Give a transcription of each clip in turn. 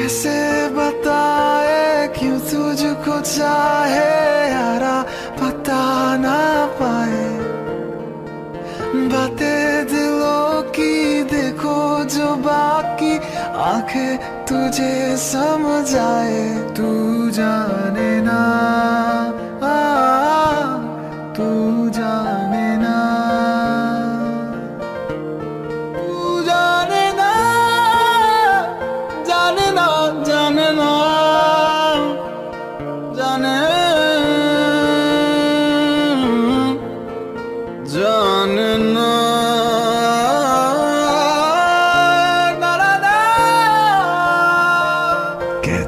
कैसे बताए क्यों तुझको चाहे यारा पता ना पाए? बातें दिलों की देखो जो बाकी आँखें तुझे समझाए, तू जाने ना।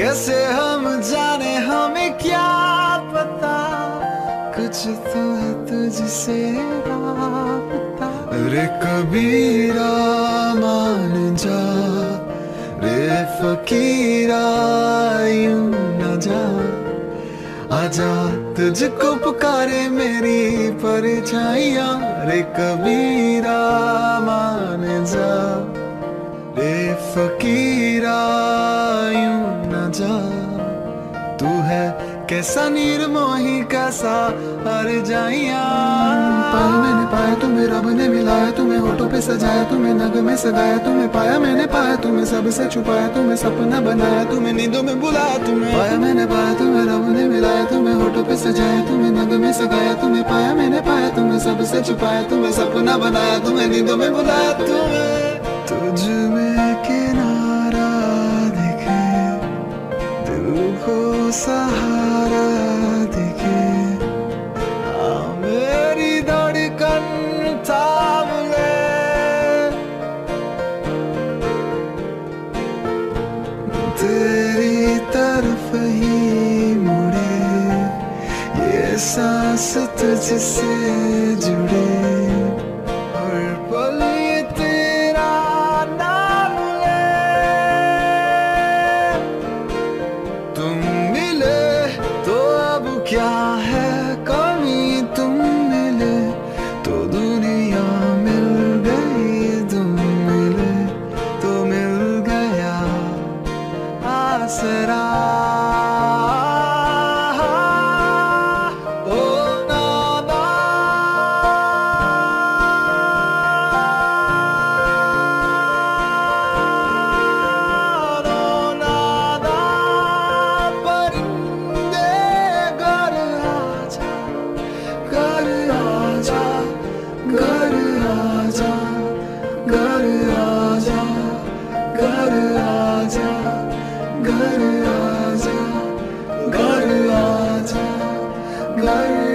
कैसे हम जाने, हमें क्या पता? कुछ तो है तुझसे रे कबीरा, मान जा। रे फकीरा न जा। आजा तुझको पुकारे मेरी परछाइया। रे कबीरा, मान जा। रे फकीरा जा तू है कैसा निर्मोही कैसा हर जाइया पाया मैंने पाया तुम्हें रब ने मिलाया तुम्हें होठों पे सजाया तुम्हें नग में सगाया तुम्हें पाया मैंने पाया तुम्हें सबसे छुपाया तुम्हें सपना बनाया तुम्हें नींदों में बुलाया तुम्हें। पाया मैंने पाया तुम्हें रब ने मिलाया तुम्हें होठों पे सजाया तुम्हें नग में सगाया तुम्हें पाया मैंने पाया तुम्हें सबसे छुपाया तुम्हें सपना बनाया तुम्हें नींदों में बुलाया तुम्हें। तुझ में को सहारा दिखे। आ मेरी धड़कन थाम ले तेरी तरफ़ ही मुड़े, ये सांस तुझसे जुड़े। God. घर आजा घर आजा घर